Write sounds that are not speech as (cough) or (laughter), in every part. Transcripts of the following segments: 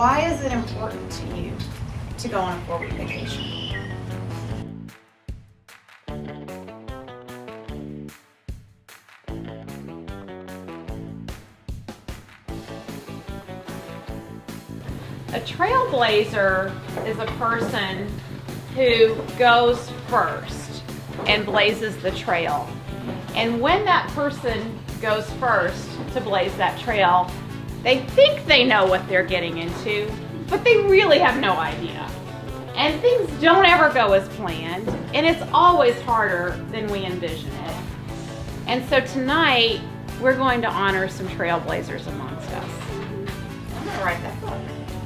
Why is it important to you to go on a four-week vacation? A trailblazer is a person who goes first and blazes the trail. And when that person goes first to blaze that trail, they think they know what they're getting into, but they really have no idea. And things don't ever go as planned, and it's always harder than we envision it. And so tonight, we're going to honor some trailblazers amongst us. I'm gonna write that book.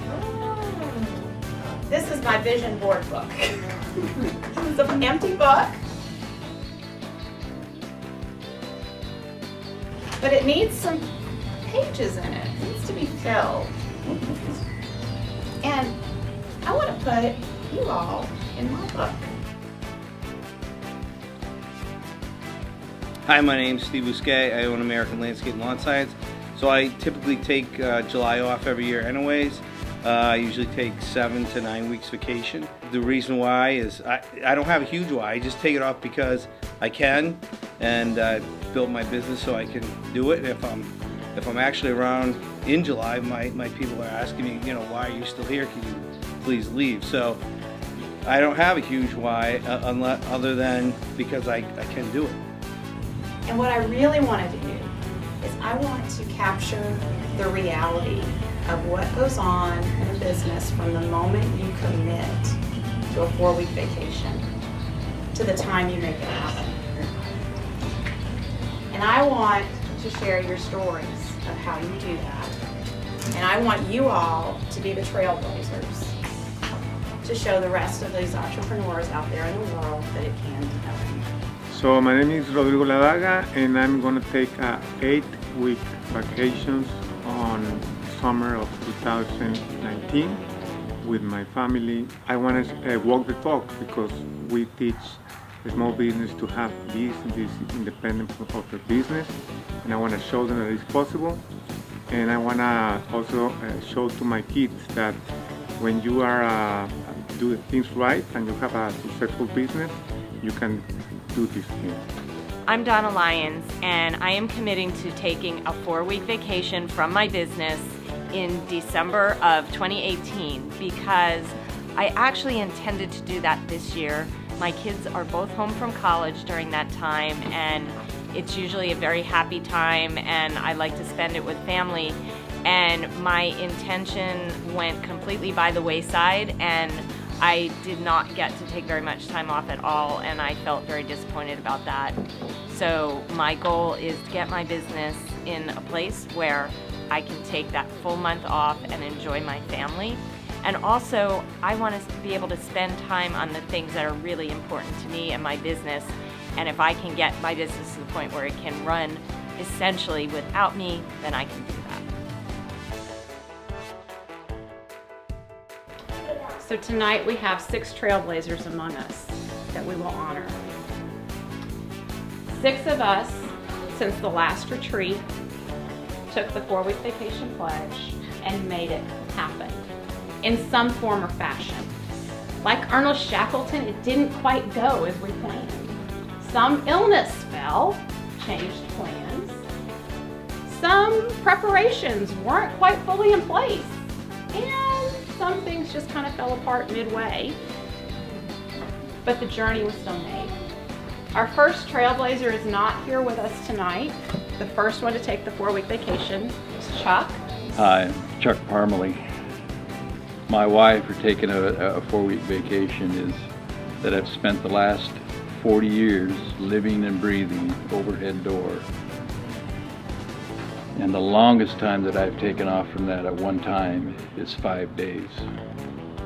Oh. This is my vision board book. (laughs) it's an empty book. But it needs some pages in it. Needs to be filled. And I want to put you all in my book. Hi, my name is Steve Bousquet. I own American Landscape Lawn Science. So I typically take uh, July off every year anyways. Uh, I usually take seven to nine weeks vacation. The reason why is I, I don't have a huge why. I just take it off because I can and uh, build my business so I can do it. If I'm if I'm actually around in July, my, my people are asking me, you know, why are you still here? Can you please leave? So I don't have a huge why uh, unless, other than because I, I can do it. And what I really want to do is I want to capture the reality of what goes on in a business from the moment you commit to a four-week vacation to the time you make it happen. And I want to share your stories of how you do that. And I want you all to be the trailblazers to show the rest of these entrepreneurs out there in the world that it can be done. So my name is Rodrigo Ladaga and I'm going to take a eight week vacations on summer of 2019 with my family. I want to uh, walk the talk because we teach small business to have this, this independent of the business and I want to show them that it's possible and I want to also uh, show to my kids that when you are uh, do things right and you have a successful business you can do things. I'm Donna Lyons, and I am committing to taking a four-week vacation from my business in December of 2018 because I actually intended to do that this year. My kids are both home from college during that time, and it's usually a very happy time, and I like to spend it with family. And my intention went completely by the wayside, and I did not get to take very much time off at all and I felt very disappointed about that. So my goal is to get my business in a place where I can take that full month off and enjoy my family. And also, I want to be able to spend time on the things that are really important to me and my business. And if I can get my business to the point where it can run essentially without me, then I can do that. So tonight we have six trailblazers among us that we will honor. Six of us, since the last retreat, took the four-week vacation pledge and made it happen in some form or fashion. Like Arnold Shackleton, it didn't quite go as we planned. Some illness fell, changed plans. Some preparations weren't quite fully in place. And some things just kind of fell apart midway. But the journey was still made. Our first trailblazer is not here with us tonight. The first one to take the four-week vacation is Chuck. Hi, Chuck Parmalee. My wife for taking a, a four-week vacation is that I've spent the last 40 years living and breathing overhead door. And the longest time that I've taken off from that at one time is five days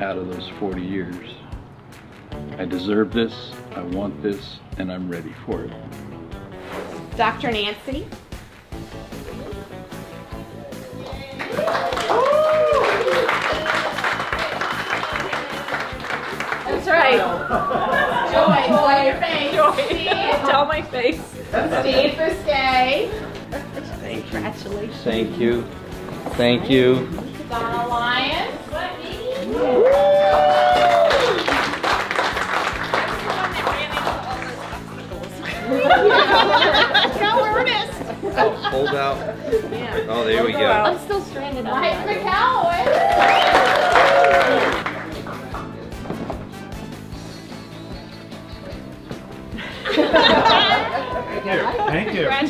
out of those 40 years. I deserve this, I want this, and I'm ready for it. Dr. Nancy. Joy. Joy. Joy. your face. Joy. (laughs) Tell my face. Steve for stay. Thank you. Congratulations. Thank you. Thank you. Donna Lyons. no, Ernest. Oh, hold out. Yeah. Oh, there hold we go. go. I'm still stranded. Mike McCowan.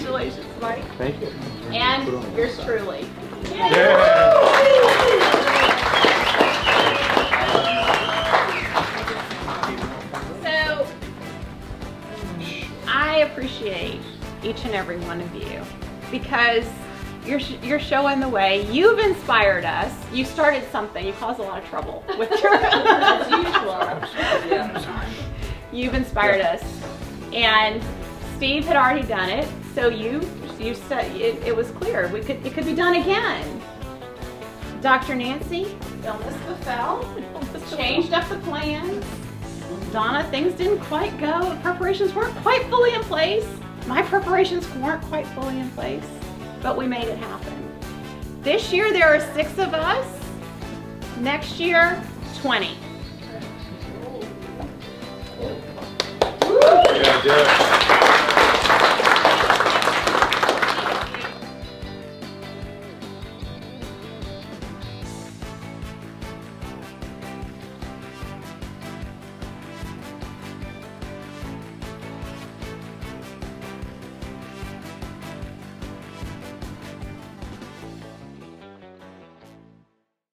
Congratulations, Mike. Thank you. And yours truly. Yeah. So, I appreciate each and every one of you because you're, sh- you're showing the way. You've inspired us. You started something. You caused a lot of trouble with your, (laughs) as usual. You've inspired us. And Steve had already done it, so you you said it, it was clear we could it could be done again. Dr. Nancy, miss the. (laughs) Changed up the plans. Donna, things didn't quite go. Preparations weren't quite fully in place. My preparations weren't quite fully in place, but we made it happen. This year there are six of us. Next year, 20.